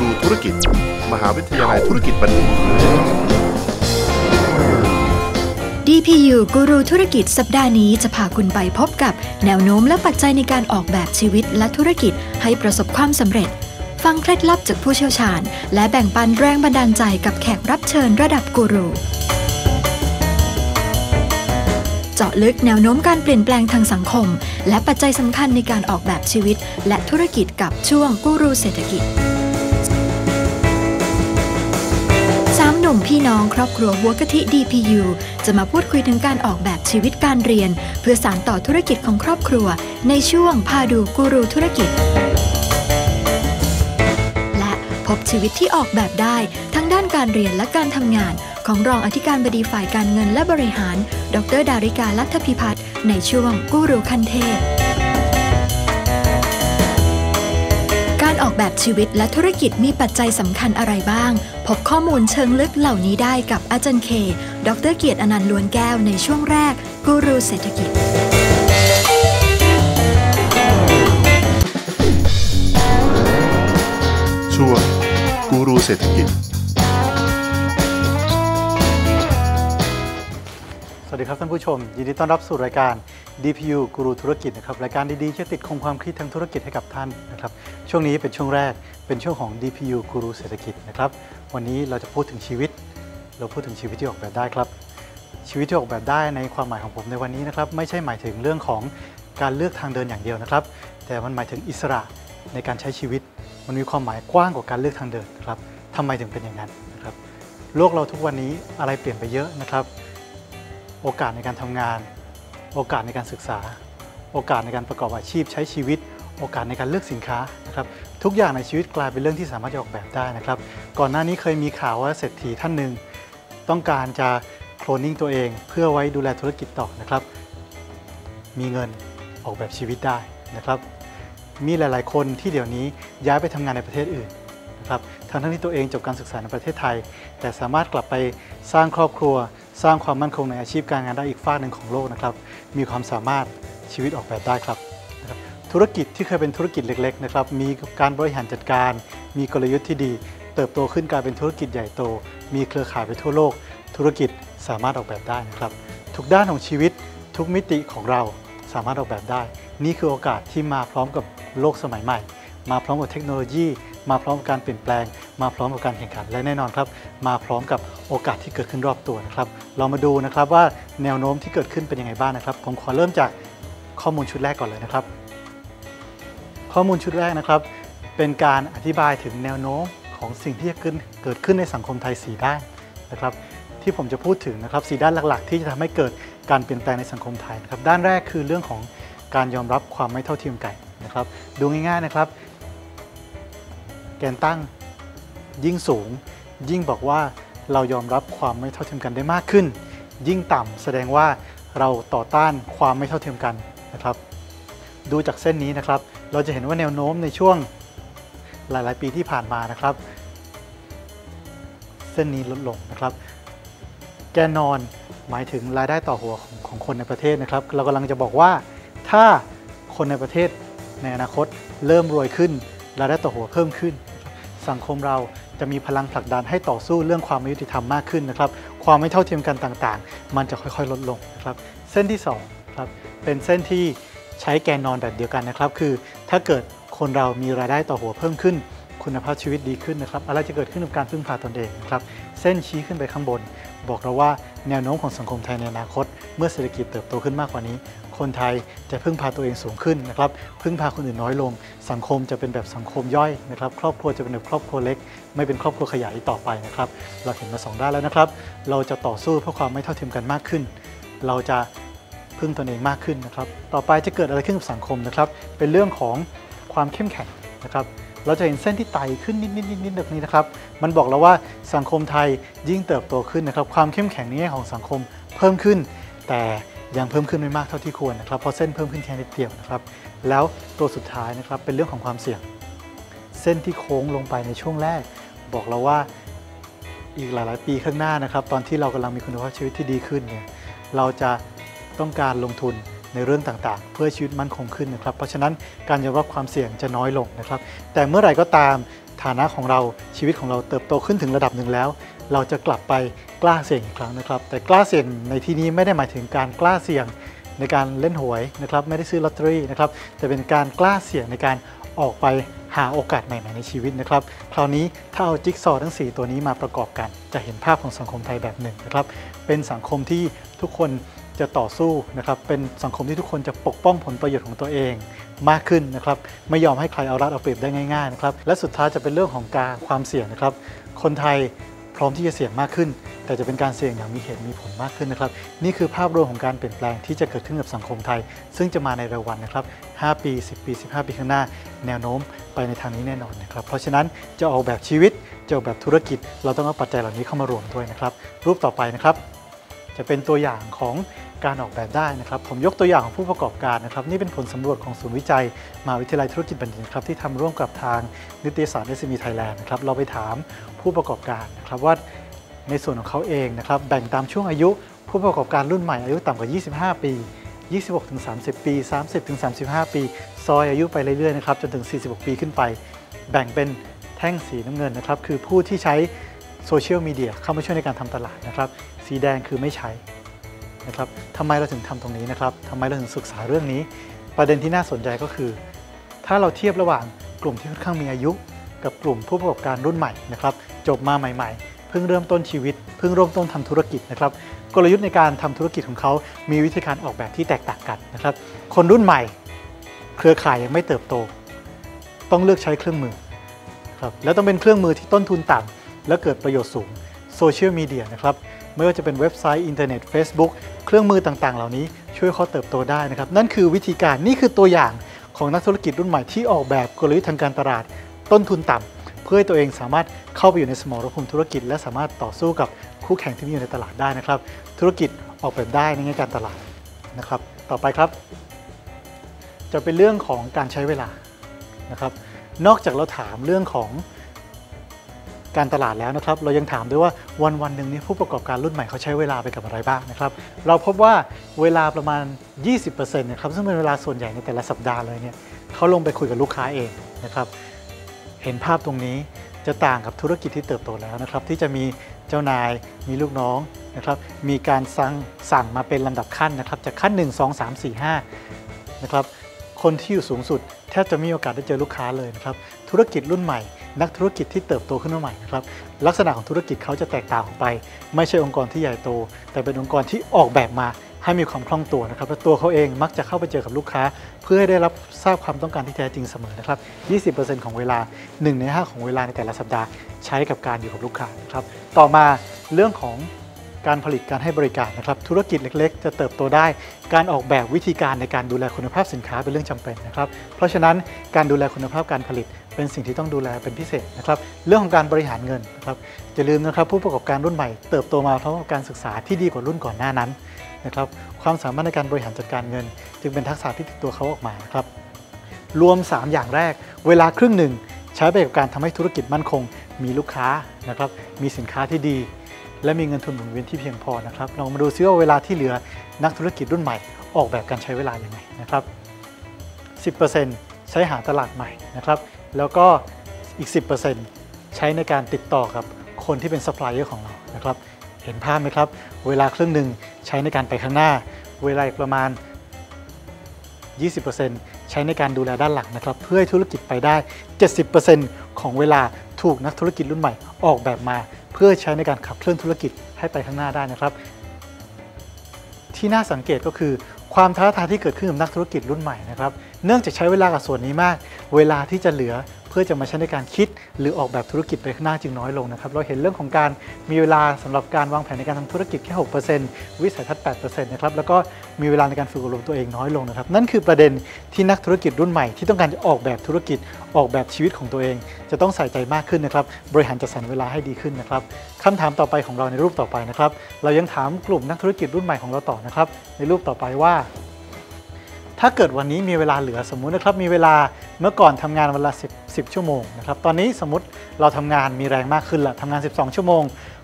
รูธุรกิจ มหาวิทยาลัยธุรกิจบัณฑิต DPU กูรูธุรกิจสัปดาห์นี้จะพาคุณไปพบกับแนวโน้มและปัจจัยในการออกแบบชีวิตและธุรกิจให้ประสบความสำเร็จ ฟังเคล็ดลับจากผู้เชี่ยวชาญ และแบ่งปันแรงบันดาลใจกับแขกรับเชิญระดับกูรูเจาะลึกแนวโน้มการเปลี่ยนแปลงทางสังคม และปัจจัยสำคัญในการออกแบบชีวิต และธุรกิจกับช่วงกูรูเศรษฐกิจ ลุ่มพี่น้องครอบครัวหัวกะทิ DPU จะมาพูดคุยถึงการออกแบบชีวิตการเรียน เพื่อสานต่อธุรกิจของครอบครัว ในช่วงพาดูกูรูธุรกิจ และพบชีวิตที่ออกแบบได้ ทั้งด้านการเรียนและการทำงาน ของรองอธิการบดีฝ่ายการเงินและบริหาร ดรดาริกาลัทธพิพัฒน์ในช่วงกูรูคันเทพ การออกแบบชีวิตและธุรกิจมีปัจจัยสำคัญอะไรบ้าง พบข้อมูลเชิงลึกเหล่านี้ได้กับอาจารย์เค ดรเกียรติอนันต์ล้วนแก้วในช่วงแรก กูรูเศรษฐกิจช่วงกูรูเศรษฐกิจ สวัสดีครับท่านผู้ชม ยินดีต้อนรับสู่รายการ DPU กูรูธุรกิจนะครับรายการดีๆที่ติดคงความคิดทางธุรกิจให้กับท่านนะครับช่วงนี้เป็นช่วงแรกเป็นช่วงของ DPU กูรูเศรษฐกิจนะครับวันนี้เราจะพูดถึงชีวิต เราพูดถึงชีวิตที่ออกแบบได้ครับ ชีวิตที่ออกแบบได้ในความหมายของผมในวันนี้นะครับไม่ใช่หมายถึงเรื่องของการเลือกทางเดินอย่างเดียวนะครับ แต่มันหมายถึงอิสระในการใช้ชีวิต มันมีความหมายกว้างกว่าการเลือกทางเดินนะครับทำไมถึงเป็นอย่างนั้นนะครับโลกเราทุกวันนี้อะไรเปลี่ยนไปเยอะนะครับ โอกาสในการทำงาน โอกาสในการศึกษา โอกาสในการประกอบอาชีพใช้ชีวิต โอกาสในการเลือกสินค้านะครับทุกอย่างในชีวิตกลายเป็นเรื่องที่สามารถจะออกแบบได้นะครับ ก่อนหน้านี้เคยมีข่าวว่าเศรษฐีท่านหนึ่งต้องการจะโคลนนิ่งตัวเอง เพื่อไว้ดูแลธุรกิจต่อนะครับ มีเงินออกแบบชีวิตได้นะครับ มีหลาย ๆ คนที่เดี๋ยวนี้ย้ายไปทำงานในประเทศอื่นนะครับทั้งที่ตัวเองจบการศึกษาในประเทศไทย แต่สามารถกลับไปสร้างครอบครัว สร้างความมั่นคงในอาชีพการงานได้อีกฝากหนึ่งของโลกนะครับ มีความสามารถชีวิตออกแบบได้ครับนะครับ ธุรกิจที่เคยเป็นธุรกิจเล็กๆนะครับ มีการบริหารจัดการ มีกลยุทธ์ที่ดี เติบโตขึ้นกลายเป็นธุรกิจใหญ่โต มีเครือข่ายไปทั่วโลก ธุรกิจสามารถออกแบบได้นะครับ ทุกด้านของชีวิต ทุกมิติของเราสามารถออกแบบได้ นี่คือโอกาสที่มาพร้อมกับโลกสมัยใหม่ มาพร้อมกับเทคโนโลยี มาพร้อมกับการเปลี่ยนแปลง มาพร้อมกับการแข่งขัน และแน่นอนครับ มาพร้อมกับโอกาสที่เกิดขึ้นรอบตัวนะครับ เรามาดูนะครับว่าแนวโน้มที่เกิดขึ้นเป็นยังไงบ้างนะครับ ผมขอเริ่มจากข้อมูลชุดแรกก่อนเลยนะครับ ข้อมูลชุดแรกนะครับ เป็นการอธิบายถึงแนวโน้มของสิ่งที่จะเกิดขึ้นในสังคมไทย 4 ด้านนะครับที่ผมจะพูดถึงนะครับสด้านหลัก ๆ ที่จะทำให้เกิดการเปลี่ยนแปลงในสังคมไทยนะครับด้านแรกคือเรื่องของการยอมรับความไม่เท่าเทียมกันนะครับดูง่ายๆนะครับ แกนตั้งยิ่งสูง ยิ่งบอกว่าเรายอมรับความไม่เท่าเทียมกันได้มากขึ้น ยิ่งต่ำแสดงว่าเราต่อต้านความไม่เท่าเทียมกันนะครับ ดูจากเส้นนี้นะครับ เราจะเห็นว่าแนวโน้มในช่วงหลาย ๆ ปีที่ผ่านมานะครับ เส้นนี้ลดลงนะครับ แกนนอนหมายถึงรายได้ต่อหัวของของคนในประเทศนะครับ เรากำลังจะบอกว่าถ้าคนในประเทศในอนาคตเริ่มรวยขึ้นรายได้ต่อหัวเพิ่มขึ้น สังคมเราจะมีพลังผลักดันให้ต่อสู้เรื่องความไม่ยุติธรรมมากขึ้นนะครับ ความไม่เท่าเทียมกันต่างๆ มันจะค่อยๆ ลดลงนะครับ เส้นที่2ครับเป็นเส้นที่ใช้แกนนอนแบบเดียวกันนะครับ คือถ้าเกิดคนเรามีรายได้ต่อหัวเพิ่มขึ้น คุณภาพชีวิตดีขึ้นนะครับอะไรจะเกิดขึ้นกับการพึ่งพาตนเองนะครับ เส้นชี้ขึ้นไปข้างบน บอกเราว่าแนวโน้มของสังคมไทยในอนาคต เมื่อเศรษฐกิจเติบโตขึ้นมากกว่านี้ คนไทยจะพึ่งพาตัวเองสูงขึ้นนะครับพึ่งพาคนอื่นน้อยลง สังคมจะเป็นแบบสังคมย่อยนะครับครอบครัวจะเป็นแบบครอบครัวเล็ก ไม่เป็นครอบครัวขยายต่อไปนะครับเราเห็นมาสองด้านแล้วนะครับ เราจะต่อสู้เพื่อความไม่เท่าเทียมกันมากขึ้น เราจะพึ่งตนเองมากขึ้นนะครับต่อไปจะเกิดอะไรขึ้นกับสังคมนะครับเป็นเรื่องของความเข้มแข็งนะครับเราจะเห็นเส้นที่ไต่ขึ้นนิดนิดนิดนิดแบบนี้นะครับ มันบอกเราว่าสังคมไทยยิ่งเติบโตขึ้นนะครับ ความเข้มแข็งนแง่ของสังคมเพิ่มขึ้น แต่ ยังเพิ่มขึ้นไม่มากเท่าที่ควรนะครับเพราะเส้นเพิ่มขึ้นแค่นิดเดียวนะครับแล้วตัวสุดท้ายนะครับเป็นเรื่องของความเสี่ยง เส้นที่โค้งลงไปในช่วงแรก บอกเราว่าอีกหลาย ๆ ปีข้างหน้านะครับ ตอนที่เรากำลังมีคุณภาพชีวิตที่ดีขึ้นเนี่ยเราจะต้องการลงทุนในเรื่องต่างๆ เพื่อชีวิตมั่นคงขึ้นนะครับ เพราะฉะนั้นการยอมรับความเสี่ยงจะน้อยลงนะครับ แต่เมื่อไหร่ก็ตามฐานะของเราชีวิตของเราเติบโตขึ้นถึงระดับหนึ่งแล้ว เราจะกลับไปกล้าเสี่ยงอีกครั้งนะครับ แต่กล้าเสี่ยงในที่นี้ไม่ได้หมายถึงการกล้าเสี่ยงในการเล่นหวยนะครับไม่ได้ซื้อลอตเตอรี่นะครับแต่เป็นการกล้าเสี่ยงในการออกไปหาโอกาสใหม่ๆในชีวิตนะครับคราวนี้ถ้าเอาจิ๊กซอว์ทั้ง 4 ตัวนี้มาประกอบกัน จะเห็นภาพของสังคมไทยแบบหนึ่งนะครับเป็นสังคมที่ทุกคนจะต่อสู้นะครับเป็นสังคมที่ทุกคนจะปกป้องผลประโยชน์ของตัวเองมากขึ้นนะครับไม่ยอมให้ใครเอารัดเอาเปรียบได้ง่ายๆนะครับและสุดท้ายจะเป็นเรื่องของการความเสี่ยงนะครับคนไทย ร้อมที่จะเสี่ยงมากขึ้น แต่จะเป็นการเสี่ยงอย่างมีเหตุมีผลมากขึ้นนะครับ นี่คือภาพรวมของการเปลี่ยนแปลงที่จะเกิดขึ้นกับสังคมไทย ซึ่งจะมาในเร็ววันนะครับ 5 ปี 10 ปี 15 ปีข้างหน้า แนวโน้มไปในทางนี้แน่นอนนะครับ เพราะฉะนั้นจะออกแบบชีวิตจะออกแบบธุรกิจ เราต้องเอาปัจจัยเหล่านี้เข้ามารวมด้วยนะครับ รูปต่อไปนะครับ จะเป็นตัวอย่างของการออกแบบได้นะครับ ผมยกตัวอย่างของผู้ประกอบการนะครับ นี่เป็นผลสำรวจของศูนย์วิจัยมหาวิทยาลัยธุรกิจบัณฑิตครับที่ทำร่วมกับทางนิตยสาร SME Thailand นะครับเราไปถามผู้ประกอบการนะครับว่าในส่วนของเขาเองนะครับแบ่งตามช่วงอายุผู้ประกอบการรุ่นใหม่อายุต่ำกว่า 25 ปี 26-30 ปี 30-35 ปี ซอยอายุไปเรื่อยๆนะครับจนถึง 46 ปีขึ้นไป แบ่งเป็นแท่งสีน้ำเงินนะครับคือผู้ที่ใช้ โซเชียลมีเดียเข้ามาช่วยในการทำตลาดนะครับ สีแดงคือไม่ใช้นะครับทำไมเราถึงทำตรงนี้นะครับทำไมเราถึงศึกษาเรื่องนี้ ประเด็นที่น่าสนใจก็คือ ถ้าเราเทียบระหว่างกลุ่มที่ค่อนข้างมีอายุ กับกลุ่มผู้ประกอบการรุ่นใหม่นะครับ จบมาใหม่ ๆ เพิ่งเริ่มต้นชีวิต เพิ่งเริ่มต้นทำธุรกิจนะครับ กลยุทธ์ในการทำธุรกิจของเขา มีวิธีการออกแบบที่แตกต่างกันนะครับ คนรุ่นใหม่ เครือข่ายยังไม่เติบโต ต้องเลือกใช้เครื่องมือครับแล้วต้องเป็นเครื่องมือที่ต้นทุนต่ำ และเกิดประโยชน์สูงโซเชียลมีเดียนะครับไม่ว่าจะเป็นเว็บไซต์อินเทอร์เน็ต Facebook เครื่องมือต่างๆ เหล่านี้ช่วยเขาเติบโตได้นะครับ นั่นคือวิธีการนี่คือตัวอย่างของนักธุรกิจรุ่นใหม่ที่ออกแบบกลยุทธ์ทางการตลาด ต้นทุนต่ำเพื่อให้ตัวเองสามารถเข้าไปอยู่ในสมรภูมิธุรกิจ และสามารถต่อสู้กับคู่แข่งที่มีอยู่ในตลาดได้นะครับ ธุรกิจออกแบบได้ในแง่การตลาดนะครับ ต่อไปครับ จะเป็นเรื่องของการใช้เวลานะครับ นอกจากเราถามเรื่องของ การตลาดแล้วนะครับ เรายังถามด้วยว่าวันวันหนึ่งนี้ผู้ประกอบการรุ่นใหม่เขาใช้เวลาไปกับอะไรบ้างนะครับ เราพบว่าเวลาประมาณ 20%นะครับซึ่งเป็นเวลาส่วนใหญ่ในแต่ละสัปดาห์เลยเนี่ยเขาลงไปคุยกับลูกค้าเองนะครับ เห็นภาพตรงนี้จะต่างกับธุรกิจที่เติบโตแล้วนะครับ ที่จะมีเจ้านายมีลูกน้องนะครับ มีการสั่งสั่งมาเป็นลำดับขั้นนะครับ จากขั้น 1 2 3 4 5นะครับ คนที่อยู่สูงสุดแทบจะไม่มีโอกาสได้เจอลูกค้าเลยนะครับธุรกิจรุ่นใหม่ นักธุรกิจที่เติบโตขึ้นมาใหม่นะครับลักษณะของธุรกิจเขาจะแตกต่างออกไป ไม่ใช่องค์กรที่ใหญ่โต แต่เป็นองค์กรที่ออกแบบมาให้มีความคล่องตัวนะครับและตัวเขาเองมักจะเข้าไปเจอกับลูกค้า เพื่อให้ได้รับทราบความต้องการที่แท้จริงเสมอนะครับ 20%ของเวลา 1 ใน 5 ของเวลาในแต่ละสัปดาห์ใช้กับการอยู่กับลูกค้านะครับต่อมาเรื่องของ การผลิตการให้บริการนะครับ ธุรกิจเล็ก ๆ จะเติบโตได้ การออกแบบวิธีการในการดูแลคุณภาพสินค้าเป็นเรื่องจำเป็นนะครับ เพราะฉะนั้นการดูแลคุณภาพการผลิตเป็นสิ่งที่ต้องดูแลเป็นพิเศษนะครับ เรื่องของการบริหารเงินนะครับอย่าลืมนะครับผู้ประกอบการรุ่นใหม่เติบโตมาพร้อมกับการศึกษาที่ดีกว่ารุ่นก่อนหน้านั้นนะครับ ความสามารถในการบริหารจัดการเงิน จึงเป็นทักษะที่ติดตัวเขาออกมานะครับ รวม 3 อย่างแรก เวลาครึ่งหนึ่งใช้ไปกับการทำให้ธุรกิจมั่นคง มีลูกค้านะครับ มีสินค้าที่ดี และมีเงินทุนหมุนเวียนที่เพียงพอนะครับลองมาดูซิว่าเวลาที่เหลือนักธุรกิจรุ่นใหม่ ออกแบบการใช้เวลาอย่างไงนะครับ 10%ใช้หาตลาดใหม่นะครับ แล้วก็อีก 10%ใช้ในการติดต่อกับคนที่เป็นซัพพลายเออร์ของเรานะครับ เห็นภาพไหมครับ เวลาครึ่งหนึ่งใช้ในการไปข้างหน้า เวลาอีกประมาณ 20%ใช้ในการดูแลด้านหลังนะครับ เพื่อให้ธุรกิจไปได้ 70%ของเวลาถูกนักธุรกิจรุ่นใหม่ออกแบบมา พื่อใช้ในการขับเคลื่อนธุรกิจให้ไปข้างหน้าได้นะครับ ที่น่าสังเกตก็คือความท้าทายที่เกิดขึ้นกับนักธุรกิจรุ่นใหม่นะครับ เนื่องจากใช้เวลากับส่วนนี้มาก เวลาที่จะเหลือ เพื่อจะมาใช้ในการคิดหรือออกแบบธุรกิจไปข้างหน้าจึงน้อยลงนะครับเราเห็นเรื่องของการมีเวลาสำหรับการวางแผนในการทำธุรกิจแค่ 6%วิสัยทัศน์8%นะครับแล้วก็มีเวลาในการฝึกอบรมตัวเองน้อยลงนะครับนั่นคือประเด็นที่นักธุรกิจรุ่นใหม่ที่ต้องการจะออกแบบธุรกิจออกแบบชีวิตของตัวเอง จะต้องใส่ใจมากขึ้นนะครับบริหารจัดสรรเวลาให้ดีขึ้นนะครับคำถามต่อไปของเราในรูปต่อไปนะครับเรายังถามกลุ่มนักธุรกิจรุ่นใหม่ของเราต่อนะครับในรูปต่อไปว่า ถ้าเกิดวันนี้มีเวลาเหลือสมมุตินะครับมีเวลาเมื่อก่อนทำงานเวละ10 10 ชั่วโมงนะครับตอนนี้สมมติเราทำงานมีแรงมากขึ้นละทำงาน 12 ชั่วโมง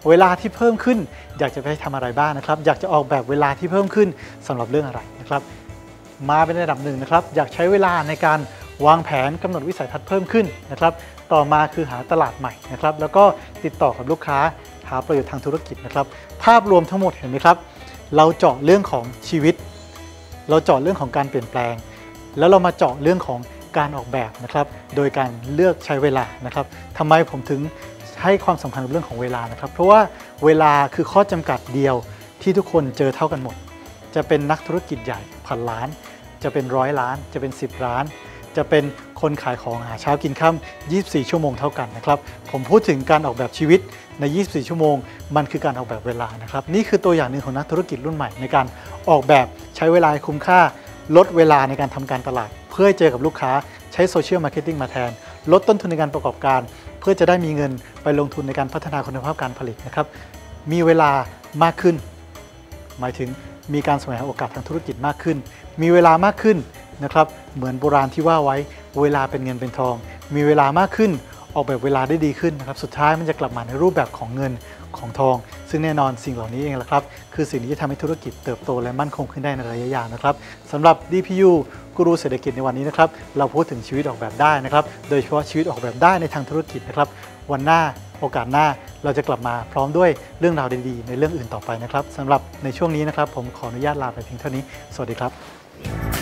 เวลาที่เพิ่มขึ้น อยากจะไปทำอะไรบ้างนะครับ อยากจะออกแบบเวลาที่เพิ่มขึ้นสำหรับเรื่องอะไรนะครับ มาเป็นระดับหนึ่งนะครับ อยากใช้เวลาในการวางแผนกำหนดวิสัยทัศน์เพิ่มขึ้นนะครับ ต่อมาคือหาตลาดใหม่นะครับ แล้วก็ติดต่อกับลูกค้าหาประโยชน์ทางธุรกิจนะครับ ภาพรวมทั้งหมดเห็นไหมครับ เราเจาะเรื่องของชีวิต เราเจาะเรื่องของการเปลี่ยนแปลง แล้วเรามาเจาะเรื่องของการออกแบบนะครับโดยการเลือกใช้เวลานะครับทำไมผมถึงให้ความสำคัญกับเรื่องของเวลานะครับ เพราะว่าเวลาคือข้อจำกัดเดียวที่ทุกคนเจอเท่ากันหมด จะเป็นนักธุรกิจใหญ่พันล้าน จะเป็นร้อยล้าน จะเป็น 10ล้าน จะเป็น คนขายของหาเช้ากินค่ำ24 ชั่วโมงเท่ากันนะครับ ผมพูดถึงการออกแบบชีวิตใน 24 ชั่วโมง มันคือการออกแบบเวลานะครับ นี่คือตัวอย่างหนึ่งของนักธุรกิจรุ่นใหม่ในการออกแบบใช้เวลาคุ้มค่า ลดเวลาในการทำการตลาด เพื่อเจอกับลูกค้าใช้ social marketing มาแทน ลดต้นทุนในการประกอบการ เพื่อจะได้มีเงินไปลงทุนในการพัฒนาคุณภาพการผลิตนะครับ มีเวลามากขึ้น หมายถึงมีการแสวงหาโอกาสทางธุรกิจมากขึ้น มีเวลามากขึ้นนะครับ เหมือนโบราณที่ว่าไว้ เวลาเป็นเงินเป็นทอง มีเวลามากขึ้นออกแบบเวลาได้ดีขึ้นนะครับสุดท้ายมันจะกลับมาในรูปแบบของเงินของทอง ซึ่งแน่นอนสิ่งเหล่านี้เองแหละครับ คือสิ่งที่จะทำให้ธุรกิจเติบโตและมั่นคงขึ้นได้ในระยะยาวนะครับสำหรับ DPU กูรูเศรษฐกิจในวันนี้นะครับเราพูดถึงชีวิตออกแบบได้นะครับโดยเฉพาะชีวิตออกแบบได้ในทางธุรกิจนะครับวันหน้าโอกาสหน้าเราจะกลับมาพร้อมด้วยเรื่องราวดีๆ ในเรื่องอื่นต่อไปนะครับสำหรับในช่วงนี้นะครับ ผมขออนุญาตลาไปเพียงเท่านี้ สวัสดีครับ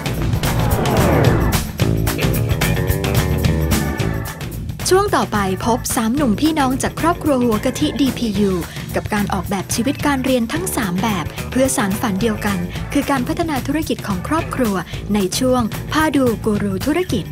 ช่วงต่อไปพบ3หนุ่มพี่น้องจากครอบครัวหัวกะทิ DPU กับการออกแบบชีวิตการเรียนทั้ง 3 แบบ เพื่อสารฝันเดียวกัน คือการพัฒนาธุรกิจของครอบครัวในช่วงพาดูกูรูธุรกิจ